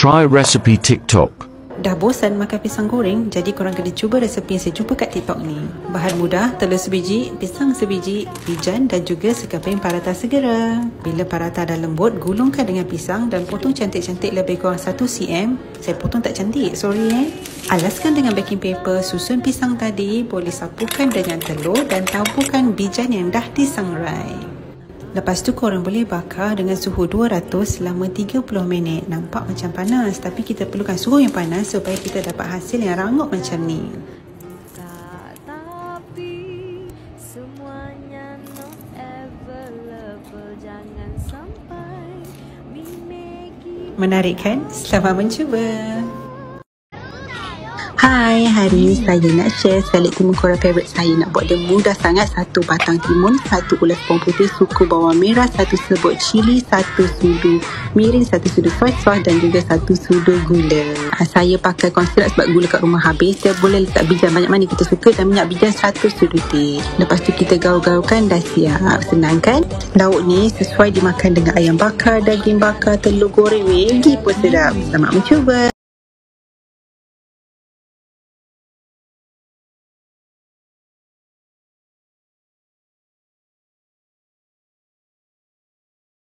Try recipe TikTok. Dah bosan makan pisang goreng, jadi korang kena cuba resepi yang saya jumpa kat TikTok ni. Bahan mudah, telur sebiji, pisang sebiji, bijan dan juga sekeping parata segera. Bila parata dah lembut, gulungkan dengan pisang dan potong cantik-cantik lebih kurang 1 cm. Saya potong tak cantik, sorry eh. Alaskan dengan baking paper, susun pisang tadi, boleh sapukan dengan telur dan taburkan bijan yang dah disangrai. Lepas tu korang boleh bakar dengan suhu 200 selama 30 minit. Nampak macam panas tapi kita perlukan suhu yang panas supaya kita dapat hasil yang rangup macam ni. Menarik kan? Selamat mencuba. Hai, hari ni saya nak share salad timun korang favourite saya. Nak buat dia mudah sangat. Satu batang timun, satu ulas bawang putih, suku bawang merah, satu serbuk cili, satu sudu mirin, satu sudu soy sauce dan juga satu sudu gula. Ha, saya pakai konsilat sebab gula kat rumah habis. Dia boleh letak bijan banyak mana kita suka dan minyak bijan satu sudu teh. Lepas tu kita gaul-gaulkan dah siap. Senang kan? Lauk ni sesuai dimakan dengan ayam bakar, daging bakar, telur goreng, wegi pun sedap. Selamat mencuba.